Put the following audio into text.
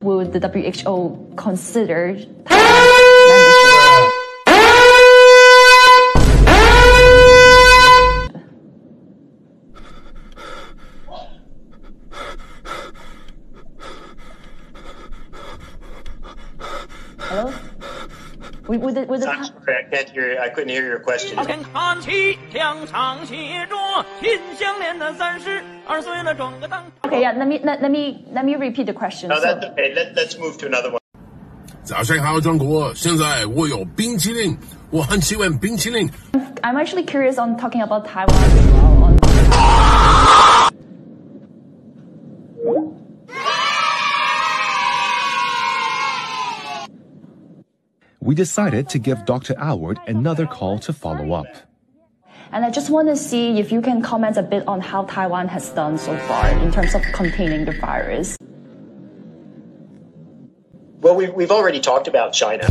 Would the WHO consider? Hello? Would, would, the, would the, I'm sorry, I can't hear. I couldn't hear your question. 天看齐，墙上写着“心相连”的三十二岁了，装个当。 okay, yeah, let me, let, let me, let me repeat the question. No, So- that's okay. Let, let's move to another one. 早上好，中国！现在我有冰淇淋，我很喜欢冰淇淋。 I'm actually curious on talking about Taiwan as well. On We decided to give Dr. Aylward another call to follow up. and I just want to see if you can comment a bit on how Taiwan has done so far in terms of containing the virus. Well, we've, we've already talked about China.